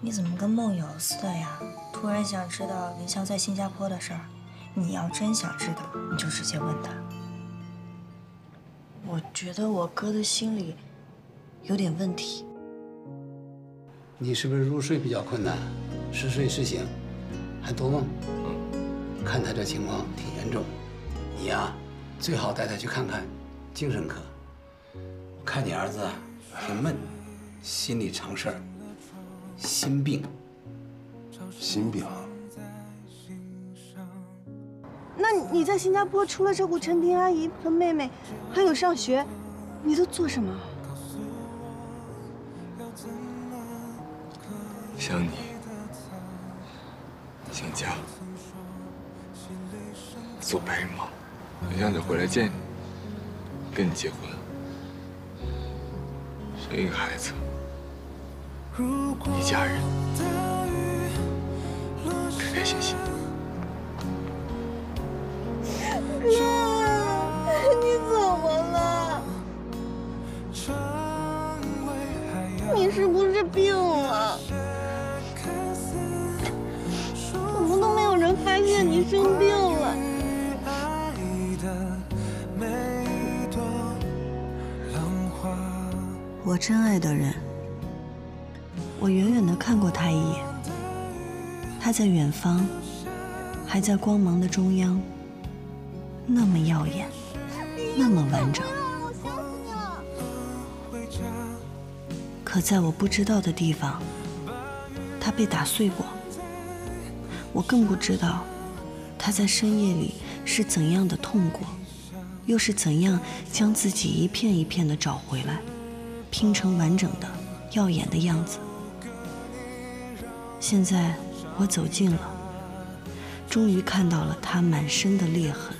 你怎么跟梦游似的呀？突然想知道林霄在新加坡的事儿。你要真想知道，你就直接问他。我觉得我哥的心里有点问题。你是不是入睡比较困难，时睡时醒，还多梦？看他这情况挺严重，你呀，最好带他去看看精神科。我看你儿子挺闷，心里藏事儿，心病。心病？那你在新加坡除了照顾陈婷阿姨和妹妹，还有上学，你都做什么？想你，想家，做白日梦，很想着回来见你，跟你结婚，生一个孩子，一家人，开开心心的。哥，你怎么了？你是不是病了？怎么都没有人发现你生病了？我真爱的人，我远远的看过他一眼，他在远方，还在光芒的中央，那么耀眼，那么完整。可在我不知道的地方，他被打碎过。我更不知道，他在深夜里是怎样的痛过，又是怎样将自己一片一片的找回来，拼成完整的、耀眼的样子。现在我走近了，终于看到了他满身的裂痕。